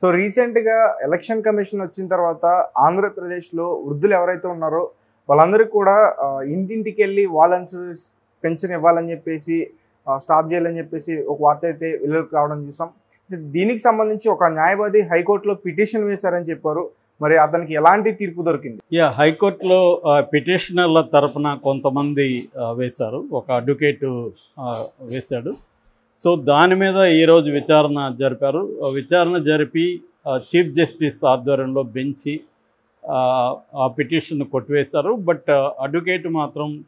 So రీసెంట్గా election commission వచ్చిన తర్వాత ఆంధ్రప్రదేశ్లో వృద్ధులు ఎవరైతే ఉన్నారో వాళ్ళందరికీ కూడా ఇంటింటికి వెళ్ళి వాలంటీర్స్ పెన్షన్ ఇవ్వాలని చెప్పేసి స్టాప్ చేయాలని చెప్పేసి ఒక వార్త అయితే వెలుగులోకి రావడం చూసాం. దీనికి సంబంధించి ఒక న్యాయవాది హైకోర్టులో పిటిషన్ వేశారని చెప్పారు. మరి అతనికి ఎలాంటి తీర్పు దొరికింది? యా హైకోర్టులో పిటిషనర్ల తరఫున కొంతమంది వేశారు. ఒక అడ్వకేట్ వేశాడు. సో దాని మీద ఈరోజు విచారణ జరిపారు. విచారణ జరిపి చీఫ్ జస్టిస్ ఆధ్వర్యంలో బెంచి ఆ, పిటిషన్ కొట్టివేశారు. బట్ అడ్వకేట్ మాత్రం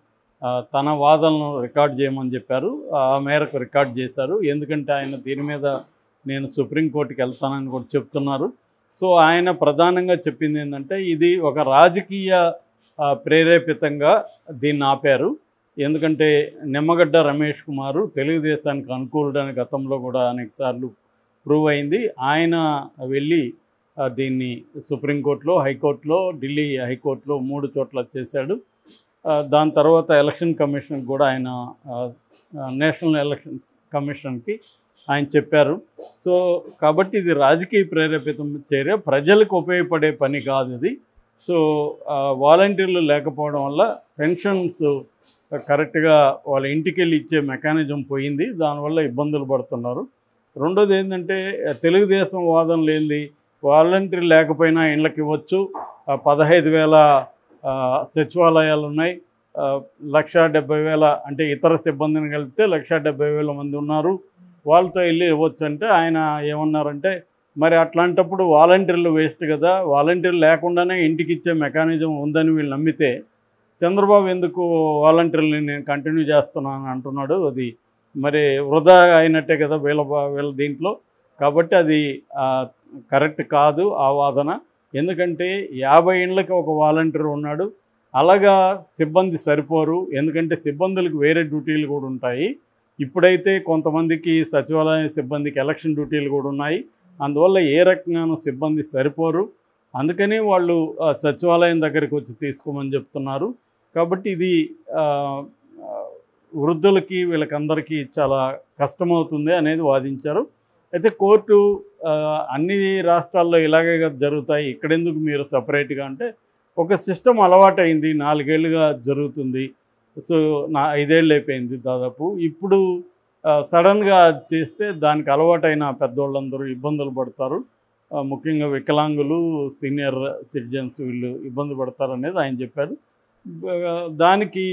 తన వాదనను రికార్డ్ చేయమని చెప్పారు. ఆ మేరకు రికార్డ్ చేశారు. ఎందుకంటే ఆయన దీని మీద నేను సుప్రీంకోర్టుకి వెళ్తానని కూడా చెప్తున్నారు. సో ఆయన ప్రధానంగా చెప్పింది ఏంటంటే ఇది ఒక రాజకీయ ప్రేరేపితంగా దీన్ని ఆపారు. ఎందుకంటే నిమ్మగడ్డ రమేష్ కుమారు తెలుగుదేశానికి అనుకూలుడని గతంలో కూడా అనేకసార్లు ప్రూవ్ అయింది. ఆయన వెళ్ళి దీన్ని సుప్రీంకోర్టులో హైకోర్టులో ఢిల్లీ హైకోర్టులో మూడు చోట్ల చేశాడు. దాని తర్వాత ఎలక్షన్ కమిషన్ కూడా ఆయన నేషనల్ ఎలక్షన్స్ కమిషన్కి ఆయన చెప్పారు. సో కాబట్టి ఇది రాజకీయ ప్రేరేపితం చర్య. ప్రజలకు ఉపయోగపడే పని కాదు ఇది. సో వాలంటీర్లు లేకపోవడం వల్ల పెన్షన్స్ కరెక్ట్గా వాళ్ళ ఇంటికి వెళ్ళి ఇచ్చే మెకానిజం పోయింది. దానివల్ల ఇబ్బందులు పడుతున్నారు. రెండోది ఏంటంటే తెలుగుదేశం వాదన లేనిది వాలంటీర్ లేకపోయినా ఇళ్ళకి ఇవ్వచ్చు. పదహైదు వేల సచివాలయాలు ఉన్నాయి. లక్షా లక్ష డెబ్బై వేల అంటే ఇతర సిబ్బందిని కలిపితే లక్ష డెబ్బై వేల మంది ఉన్నారు. వాళ్ళతో వెళ్ళి ఇవ్వచ్చు అంటే ఆయన ఏమన్నారంటే మరి అట్లాంటప్పుడు వాలంటీర్లు వేస్ట్ కదా. వాలంటీర్లు లేకుండానే ఇంటికి ఇచ్చే మెకానిజం ఉందని వీళ్ళు నమ్మితే చంద్రబాబు ఎందుకు వాలంటీర్ని నేను కంటిన్యూ చేస్తున్నాను అంటున్నాడు. అది మరి వృధా అయినట్టే కదా వీళ్ళ వీళ్ళ దీంట్లో. కాబట్టి అది కరెక్ట్ కాదు ఆ వాదన. ఎందుకంటే యాభై ఏళ్ళకి ఒక వాలంటీర్ ఉన్నాడు. అలాగా సిబ్బంది సరిపోరు. ఎందుకంటే సిబ్బందులకు వేరే డ్యూటీలు కూడా ఉంటాయి. ఇప్పుడైతే కొంతమందికి సచివాలయ సిబ్బందికి ఎలక్షన్ డ్యూటీలు కూడా ఉన్నాయి. అందువల్ల ఏ రకంగానూ సిబ్బంది సరిపోరు. అందుకని వాళ్ళు ఆ, సచివాలయం దగ్గరికి వచ్చి తీసుకోమని చెప్తున్నారు. కాబట్టి ఇది వృద్ధులకి వీళ్ళకందరికీ చాలా కష్టమవుతుంది అనేది వాదించారు. అయితే కోర్టు అన్ని రాష్ట్రాల్లో ఇలాగే జరుగుతాయి ఇక్కడెందుకు మీరు సపరేట్గా అంటే ఒక సిస్టమ్ అలవాటైంది నాలుగేళ్ళుగా జరుగుతుంది. సో నా ఐదేళ్ళు అయిపోయింది దాదాపు. ఇప్పుడు సడన్గా చేస్తే దానికి అలవాటైన పెద్దోళ్ళందరూ ఇబ్బందులు పడతారు. ముఖ్యంగా వికలాంగులు సీనియర్ సిటిజన్స్ వీళ్ళు ఇబ్బంది పడతారు అనేది ఆయన చెప్పారు. దానికి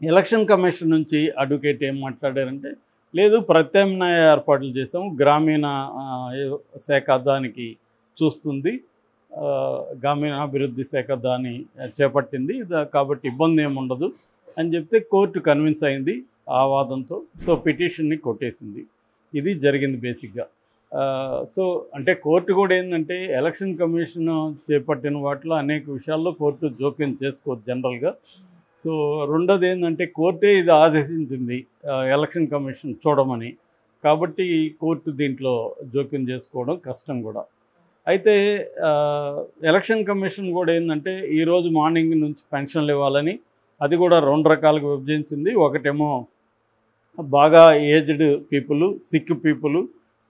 ఎలక్షన్ కమిషన్ నుంచి అడ్వకేట్ ఏం మాట్లాడారంటే లేదు ప్రత్యామ్నాయ ఏర్పాట్లు చేసాము గ్రామీణ శాఖ దానికి చూస్తుంది గ్రామీణాభివృద్ధి శాఖ దాన్ని చేపట్టింది కాబట్టి ఇబ్బంది ఏముండదు అని చెప్తే కోర్టు కన్విన్స్ అయింది ఆ వాదంతో సో పిటిషన్ని కొట్టేసింది. ఇది జరిగింది బేసిక్గా. సో అంటే కోర్టు కూడా ఏంటంటే ఎలక్షన్ కమిషన్ చేపట్టిన వాటిలో అనేక విషయాల్లో కోర్టు జోక్యం చేసుకోవచ్చు జనరల్గా. సో రెండోది ఏంటంటే కోర్టే ఇది ఆదేశించింది ఎలక్షన్ కమిషన్ చూడమని. కాబట్టి కోర్టు దీంట్లో జోక్యం చేసుకోవడం కష్టం కూడా. అయితే ఎలక్షన్ కమిషన్ కూడా ఏంటంటే ఈరోజు మార్నింగ్ నుంచి పెన్షన్లు ఇవ్వాలని అది కూడా రెండు రకాలుగా విభజించింది. ఒకటేమో బాగా ఏజ్డ్ పీపుల్ సిక్ పీపుల్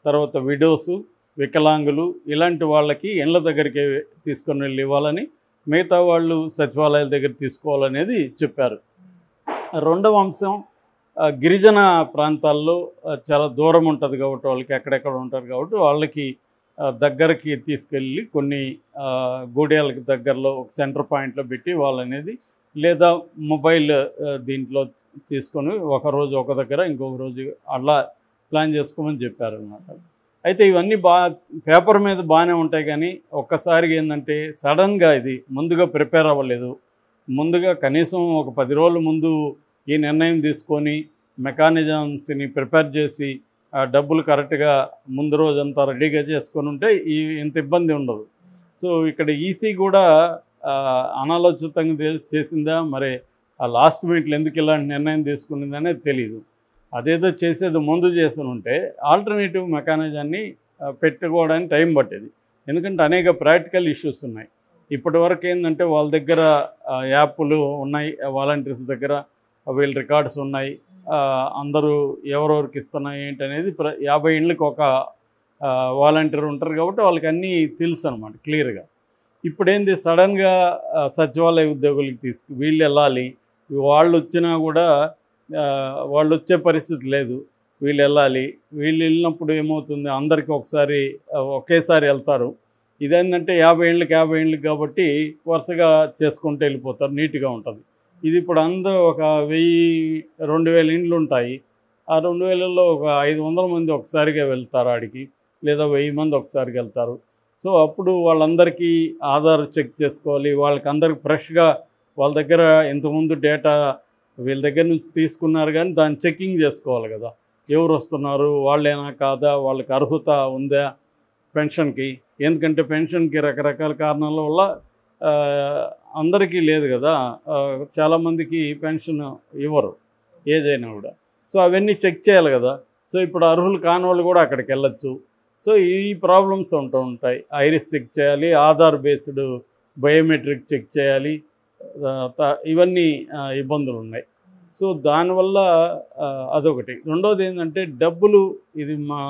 తర్వాత విడోస్ వికలాంగులు ఇలాంటి వాళ్ళకి ఇళ్ళ దగ్గరికి తీసుకొని వెళ్ళి ఇవ్వాలని మిగతా వాళ్ళు సచివాలయాల దగ్గర తీసుకోవాలనేది చెప్పారు. రెండవ అంశం గిరిజన ప్రాంతాల్లో చాలా దూరం ఉంటుంది కాబట్టి వాళ్ళకి ఎక్కడెక్కడ ఉంటారు కాబట్టి వాళ్ళకి దగ్గరికి తీసుకెళ్ళి కొన్ని ఆ, దగ్గరలో ఒక సెంటర్ పాయింట్లో పెట్టి వాళ్ళనేది లేదా మొబైల్ దీంట్లో తీసుకొని ఒక రోజు ఒక దగ్గర ఇంకొక రోజు అలా ప్లాన్ చేసుకోమని చెప్పారనమాట అయితే ఇవన్నీ బా పేపర్ మీద బాగానే ఉంటాయి కానీ ఒక్కసారిగా ఏంటంటే సడన్గా ఇది ముందుగా ప్రిపేర్ అవ్వలేదు. ముందుగా కనీసం ఒక పది రోజుల ముందు ఈ నిర్ణయం తీసుకొని మెకానిజమ్స్ని ప్రిపేర్ చేసి డబ్బులు కరెక్ట్గా ముందు రోజంతా రెడీగా చేసుకొని ఉంటే ఈ ఇంత ఇబ్బంది ఉండదు. సో ఇక్కడ ఈసీ కూడా అనాలోచితంగా చేసిందా మరి ఆ లాస్ట్ మినిట్లో ఎందుకు ఇలాంటి నిర్ణయం తీసుకునింది అనేది తెలియదు అదేదో చేసేది ముందు చేసి ఉంటే ఆల్టర్నేటివ్ మెకానిజాన్ని పెట్టుకోవడానికి టైం పట్టేది. ఎందుకంటే అనేక ప్రాక్టికల్ ఇష్యూస్ ఉన్నాయి. ఇప్పటి వరకు ఏంటంటే వాళ్ళ దగ్గర యాప్లు ఉన్నాయి వాలంటీర్స్ దగ్గర వీళ్ళ రికార్డ్స్ ఉన్నాయి అందరూ ఎవరెవరికి ఇస్తున్నాయి ఏంటి అనేది ప్ర యాభై ఏళ్ళకి ఒక వాలంటీర్ ఉంటారు కాబట్టి వాళ్ళకి అన్నీ తెలుసు అనమాట క్లియర్గా ఇప్పుడేంది సడన్గా సచివాలయ ఉద్యోగులకి తీసుకు వీళ్ళు వెళ్ళాలి వాళ్ళు వచ్చినా కూడా వాళ్ళు వచ్చే పరిస్థితి లేదు. వీళ్ళు వెళ్ళాలి వీళ్ళు వెళ్ళినప్పుడు ఏమవుతుంది? అందరికీ ఒకసారి ఒకేసారి వెళ్తారు. ఇదేంటంటే యాభై ఏళ్ళకి యాభై ఏళ్ళకి కాబట్టి వరుసగా చేసుకుంటూ వెళ్ళిపోతారు. నీట్గా ఉంటుంది. ఇది ఇప్పుడు అందరూ ఒక వెయ్యి రెండు వేల ఇండ్లు ఉంటాయి. ఆ రెండు వేలలో ఒక ఐదు వందల మంది ఒకసారిగా వెళ్తారు ఆడికి. లేదా వెయ్యి మంది ఒకసారికి వెళ్తారు. సో అప్పుడు వాళ్ళందరికీ ఆధార్ చెక్ చేసుకోవాలి. వాళ్ళకి అందరికి ఫ్రెష్గా వాళ్ళ దగ్గర ఇంతకుముందు డేటా వీళ్ళ దగ్గర నుంచి తీసుకున్నారు కానీ దాన్ని చెక్కింగ్ చేసుకోవాలి కదా. ఎవరు వస్తున్నారు? వాళ్ళేనా కాదా? వాళ్ళకి అర్హత ఉందా పెన్షన్కి? ఎందుకంటే పెన్షన్కి రకరకాల కారణాల వల్ల అందరికీ లేదు కదా. చాలామందికి పెన్షన్ ఇవ్వరు ఏదైనా కూడా. సో అవన్నీ చెక్ చేయాలి కదా. సో ఇప్పుడు అర్హులు కాని వాళ్ళు కూడా అక్కడికి వెళ్ళొచ్చు. సో ఈ ప్రాబ్లమ్స్ ఉంటూ ఉంటాయి. ఐరిస్ చెక్ చేయాలి ఆధార్ బేస్డ్ బయోమెట్రిక్ చెక్ చేయాలి. ఇవన్నీ ఇబ్బందులు ఉన్నాయి సో దానివల్ల అదొకటి. రెండోది ఏంటంటే డబ్బులు ఇది మా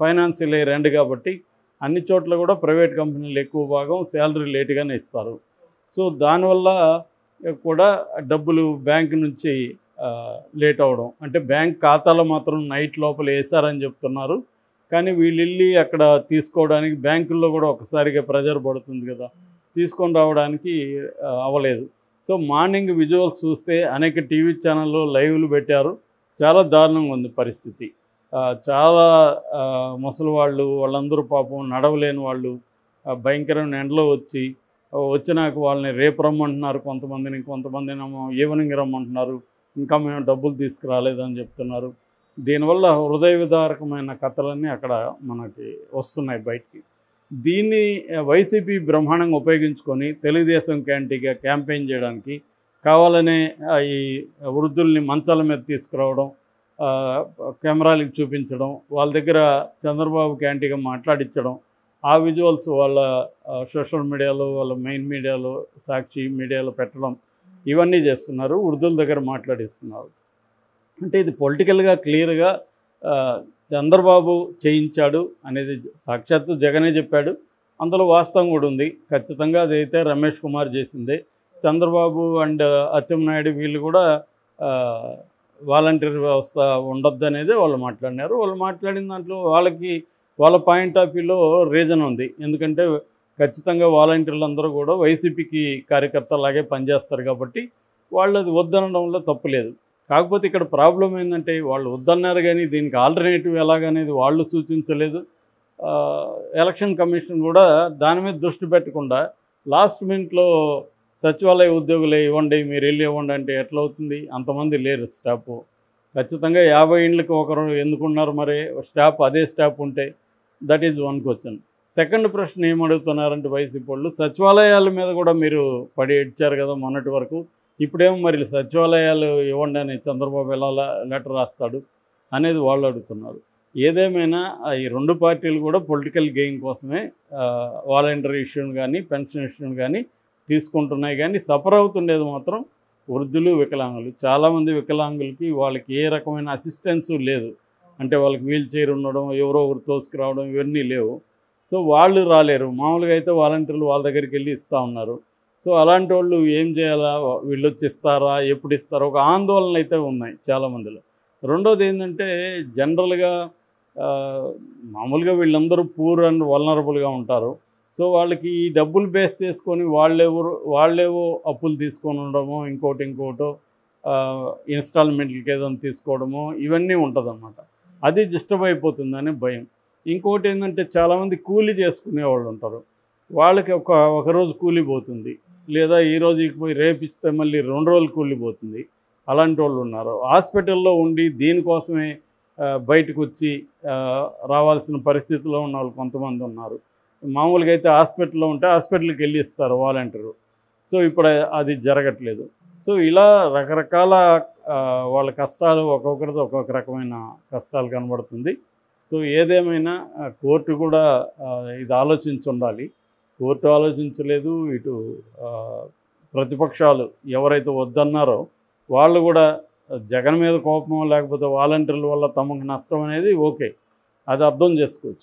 ఫైనాన్షియల్ ఇయర్ ఎండ్ కాబట్టి అన్ని చోట్ల కూడా ప్రైవేట్ కంపెనీలు ఎక్కువ భాగం శాలరీ లేట్గానే ఇస్తారు. సో దానివల్ల కూడా డబ్బులు బ్యాంక్ నుంచి లేట్ అవ్వడం అంటే బ్యాంక్ ఖాతాలో మాత్రం నైట్ లోపల వేసారని చెప్తున్నారు. కానీ వీళ్ళు అక్కడ తీసుకోవడానికి బ్యాంకుల్లో కూడా ఒకసారిగా ప్రెజర్ పడుతుంది కదా. తీసుకొని రావడానికి అవ్వలేదు. సో మార్నింగ్ విజువల్స్ చూస్తే అనేక టీవీ ఛానల్లో లైవ్లు పెట్టారు. చాలా దారుణంగా ఉంది పరిస్థితి. చాలా ముసలి వాళ్ళు వాళ్ళందరూ పాపం నడవలేని వాళ్ళు భయంకరమైన ఎండలో వచ్చి వచ్చినాక వాళ్ళని రేపు రమ్మంటున్నారు కొంతమందిని కొంతమందినేమో ఈవినింగ్ రమ్మంటున్నారు ఇంకా మేము డబ్బులు తీసుకురాలేదని చెప్తున్నారు. దీనివల్ల హృదయ విదారకమైన కథలన్నీ అక్కడ మనకి వస్తున్నాయి బయటికి. దీన్ని వైసీపీ బ్రహ్మాండంగా ఉపయోగించుకొని తెలుగుదేశం క్యాంటీగా క్యాంపెయిన్ చేయడానికి కావాలనే ఈ వృద్ధుల్ని మంచాల మీద తీసుకురావడం కెమెరాలకి కెమెరాలకు చూపించడం వాళ్ళ దగ్గర చంద్రబాబు క్యాంటీగా మాట్లాడించడం ఆ విజువల్స్ వాళ్ళ సోషల్ మీడియాలో వాళ్ళ మెయిన్ మీడియాలో సాక్షి మీడియాలో పెట్టడం ఇవన్నీ చేస్తున్నారు వృద్ధుల దగ్గర మాట్లాడిస్తున్నారు. అంటే ఇది పొలిటికల్గా క్లియర్గా చంద్రబాబు చేయించాడు అనేది సాక్షాత్తు జగనే చెప్పాడు. అందులో వాస్తవం కూడా ఉంది. ఖచ్చితంగా అదైతే రమేష్ కుమార్ చేసిందే. చంద్రబాబు అండ్ అచ్చెంనాయుడు వీళ్ళు కూడా వాలంటీర్ వ్యవస్థ ఉండొద్దు అనేది వాళ్ళు మాట్లాడినారు. వాళ్ళు మాట్లాడిన దాంట్లో వాళ్ళకి వాళ్ళ పాయింట్ ఆఫ్ వ్యూలో రీజన్ ఉంది. ఎందుకంటే ఖచ్చితంగా వాలంటీర్లు అందరూ కూడా వైసీపీకి కార్యకర్తలాగే పనిచేస్తారు కాబట్టి వాళ్ళు అది వద్దనడంలో తప్పు లేదు. కాకపోతే ఇక్కడ ప్రాబ్లం ఏంటంటే వాళ్ళు వద్దన్నారు కానీ దీనికి ఆల్టర్నేటివ్ ఎలాగనేది వాళ్ళు సూచించలేదు. ఎలక్షన్ కమిషన్ కూడా దాని మీద దృష్టి పెట్టకుండా లాస్ట్ మినిట్లో సచివాలయ ఉద్యోగులే ఇవ్వండి మీరు వెళ్ళి ఇవ్వండి అంటే ఎట్లా అవుతుంది? అంతమంది లేరు స్టాఫ్. ఖచ్చితంగా యాభై ఇండ్లకి ఒకరు ఎందుకున్నారు మరి? స్టాఫ్ అదే స్టాఫ్ ఉంటే that is one question second ప్రశ్న ఏమడుగుతున్నారంటే వైసీపీ వాళ్ళు సచివాలయాల మీద కూడా మీరు పడి ఇచ్చారు కదా మొన్నటి వరకు. ఇప్పుడేమో మరి సచివాలయాలు ఇవ్వండి అని చంద్రబాబు ఎలా లెటర్ రాస్తాడు అనేది వాళ్ళు అడుగుతున్నారు. ఏదేమైనా ఈ రెండు పార్టీలు కూడా పొలిటికల్ గెయిన్ కోసమే వాలంటరీ ఇష్యూని కానీ పెన్షన్ ఇష్యూని కానీ తీసుకుంటున్నాయి. కానీ సఫర్ అవుతుండేది మాత్రం వృద్ధులు వికలాంగులు. చాలామంది వికలాంగులకి వాళ్ళకి ఏ రకమైన అసిస్టెన్స్ లేదు. అంటే వాళ్ళకి వీల్ చైర్ ఉండడం ఎవరో ఒకరు తోసుకురావడం ఇవన్నీ లేవు. సో వాళ్ళు రాలేరు. మామూలుగా అయితే వాలంటీర్లు వాళ్ళ దగ్గరికి వెళ్ళి ఇస్తూ ఉన్నారు. సో అలాంటి వాళ్ళు ఏం చేయాలా? వీళ్ళు ఇస్తారా ఎప్పుడు ఇస్తారా ఒక ఆందోళనలు అయితే ఉన్నాయి చాలామందిలో రెండోది ఏంటంటే జనరల్గా మామూలుగా వీళ్ళందరూ పూర్ అండ్ వలనరబుల్గా ఉంటారు. సో వాళ్ళకి ఈ డబ్బులు బేస్ చేసుకొని వాళ్ళెవరు వాళ్ళేవో అప్పులు తీసుకొని ఉండడమో ఇంకోటి ఇంకోటో ఇన్స్టాల్మెంట్లకి ఏదైనా తీసుకోవడమో ఇవన్నీ ఉంటుందన్నమాట. అది డిస్టర్బ్ అయిపోతుందని భయం. ఇంకోటి ఏంటంటే చాలామంది కూలీ చేసుకునే వాళ్ళు ఉంటారు వాళ్ళకి ఒక ఒక రోజు లేదా ఈ రోజుకి పోయి రేపిస్తే మళ్ళీ రెండు రోజులు కూలిపోతుంది. అలాంటి వాళ్ళు ఉన్నారు. హాస్పిటల్లో ఉండి దీనికోసమే బయటకు వచ్చి రావాల్సిన పరిస్థితిలో ఉన్న వాళ్ళు కొంతమంది ఉన్నారు. మామూలుగా అయితే హాస్పిటల్లో ఉంటే హాస్పిటల్కి వెళ్ళి ఇస్తారు వాలంటీరు. సో ఇప్పుడు అది జరగట్లేదు. సో ఇలా రకరకాల వాళ్ళ కష్టాలు ఒక్కొక్కరితో ఒక్కొక్క రకమైన కష్టాలు కనబడుతుంది. సో ఏదేమైనా కోర్టు కూడా ఇది ఆలోచించి ఉండాలి కోర్టు ఆలోచించలేదు ఇటు ప్రతిపక్షాలు ఎవరైతే వద్దన్నారో వాళ్ళు కూడా జగన్ మీద కోపం లేకపోతే వాలంటీర్ల వల్ల తమకు నష్టం అనేది ఓకే. అది అర్థం చేసుకోవచ్చు.